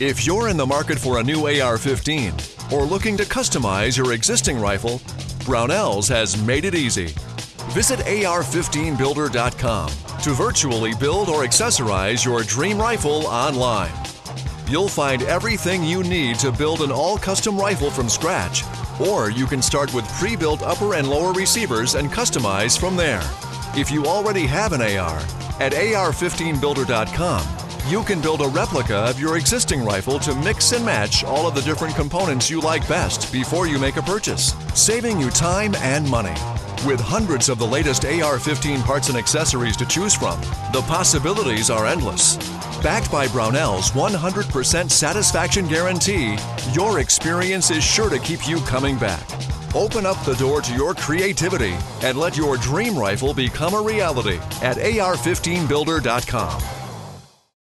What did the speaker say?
If you're in the market for a new AR 15 or looking to customize your existing rifle, Brownells has made it easy. Visit AR15builder.com to virtually build or accessorize your dream rifle online. You'll find everything you need to build an all custom rifle from scratch, or you can start with pre built upper and lower receivers and customize from there. If you already have an AR, at AR15builder.com, you can build a replica of your existing rifle to mix and match all of the different components you like best before you make a purchase, saving you time and money. With hundreds of the latest AR 15 parts and accessories to choose from, the possibilities are endless. Backed by Brownell's 100% satisfaction guarantee, your experience is sure to keep you coming back. Open up the door to your creativity and let your dream rifle become a reality at AR15builder.com.